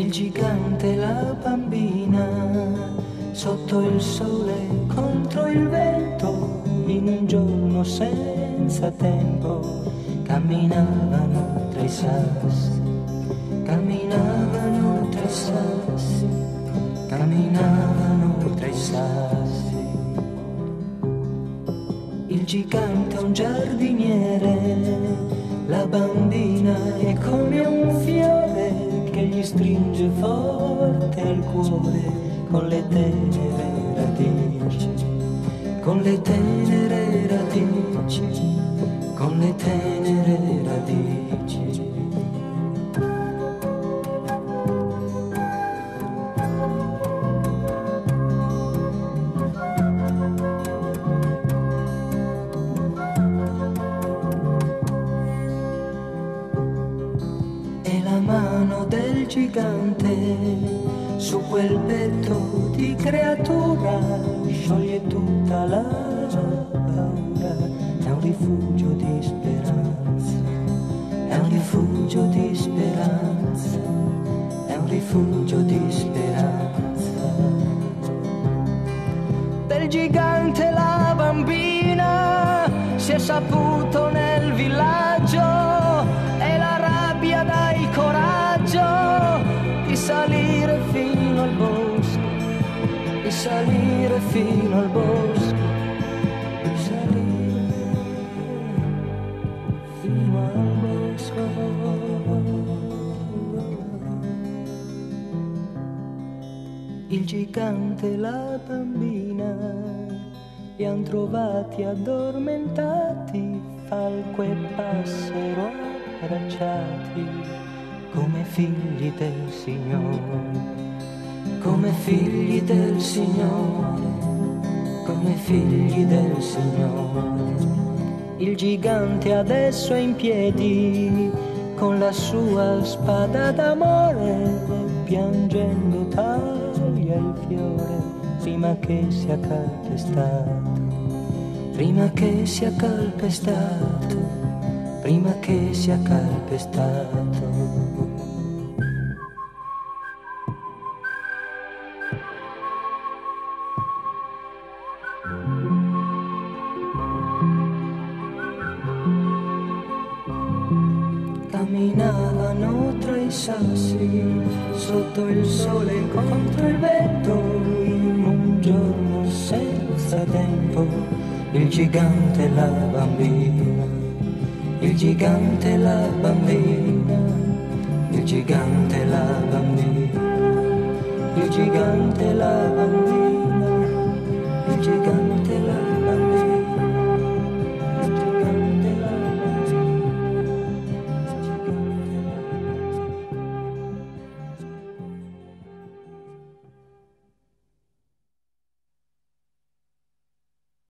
il gigante e la bambina, sotto il sole contro il vento, in un giorno senza tempo, camminavano tra i sassi, camminavano tra i sassi, camminavano tra i sassi. Il gigante è un giardiniere, la bambina è come un fiore che gli stringe forte al cuore con le tenere radici, con le tenere radici, con le tenere radici. Gigante. Su quel petto di creatura scioglie tutta la paura. È un rifugio di speranza. È un rifugio di speranza. È un rifugio di speranza. Del gigante la bambina si è saputo nel salire fino al bosco, di salire fino al bosco. Il gigante e la bambina li han trovati addormentati, falco e passero abbracciati come figli del Signore, come figli del Signore, come figli del Signore. Il gigante adesso è in piedi con la sua spada d'amore, piangendo taglia il fiore prima che sia calpestato, prima che sia calpestato, prima che sia calpestato. Sassi sotto il sole contro il vento in un giorno senza tempo. Il gigante e la bambina il gigante e la bambina il gigante e la bambina il gigante e la bambina